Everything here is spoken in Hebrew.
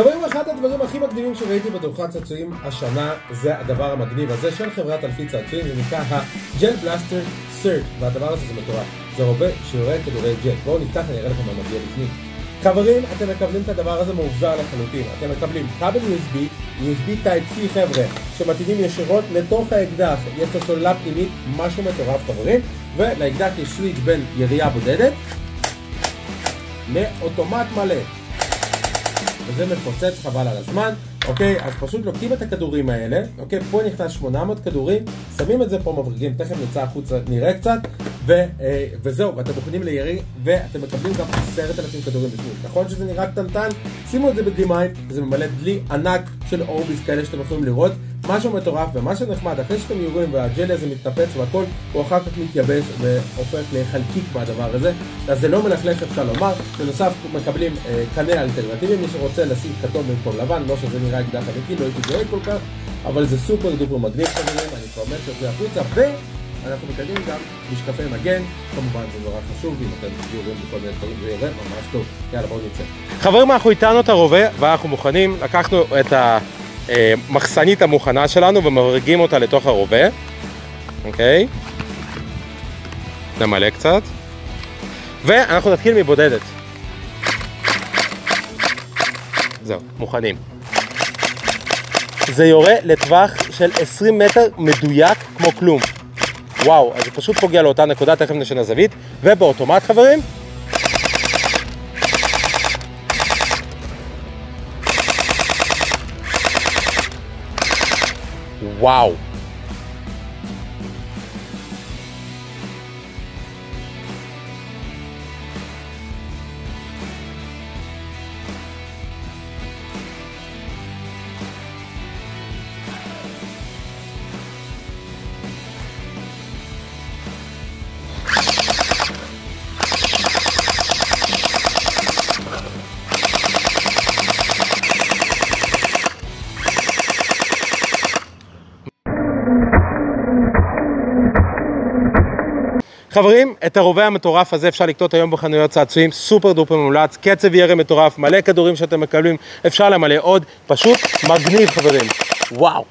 חברים, אחד הדברים הכי מגניבים שראיתי בתערוכת צעצועים השנה זה הדבר המגניב הזה של חברת אלפי צעצועים, זה נקרא ה Gel Blaster Surge, והדבר הזה זה מטורף. זה רובה שיורה כדורי ג'ל. בואו נפתח, אני אראה לכם מה מגיע בפנים. חברים, אתם מקבלים את הדבר הזה מאובזר לחלוטין. אתם מקבלים כבל USB, USB Type-C חבר'ה, שמתאימים ישירות לתוך האקדח. יש לו סוללה פנימית, משהו מטורף חברים, ולאקדח יש סוויץ' בין ירייה בודדת לאוטומט מלא. וזה מפוצץ חבל על הזמן, אוקיי? אז פשוט לוקחים את הכדורים האלה, אוקיי? פה נכנס 800 כדורים, שמים את זה פה מבריגים, תכף נצא החוצה, נראה קצת, ו, אה, וזהו, ואתם מוכנים לירי, ואתם מקבלים גם 10,000 כדורים בפנים. נכון שזה נראה קטנטן? שימו את זה בדלי מים, זה ממלא דלי ענק של אורביס כאלה שאתם יכולים לראות. משהו מטורף ומה שנחמד, אחרי שאתם יורים והג'לי הזה מתנפץ והכל, הוא אחר כך מתייבש והופך לחלקיק מהדבר הזה, אז זה לא מלכלך אפשר לומר, בנוסף מקבלים אה, קנה אלטרנטיבי, מי שרוצה לשים כתום במקום לבן, לא שזה נראה אקדח אמיתי, לא הייתי דואג כל כך, אבל זה סופר דופר מגניב חברים, אני כבר אומר שזה החוצה, ואנחנו מקדמים גם משקפי מגן, כמובן זה נורא חשוב, אם אתם יורים בכל מיני דברים, זה יורה ממש טוב, יאללה בואו נצא. חברים, אנחנו איתנו את הרובה ואנחנו מוכנים, לקחנו את ה... מחסנית המוכנה שלנו ומברגים אותה לתוך הרובה, אוקיי? נמלא קצת. ואנחנו נתחיל מבודדת. זהו, מוכנים. זה יורה לטווח של 20 מטר מדויק כמו כלום. וואו, אז זה פשוט פוגע לאותה נקודה, תכף נשנה זווית. ובאוטומט חברים, וואו. חברים, את הרובה המטורף הזה אפשר לקטות היום בחנויות צעצועים, סופר דופר מומלץ, קצב ירי מטורף, מלא כדורים שאתם מקבלים, אפשר למלא עוד, פשוט מגניב חברים, וואו.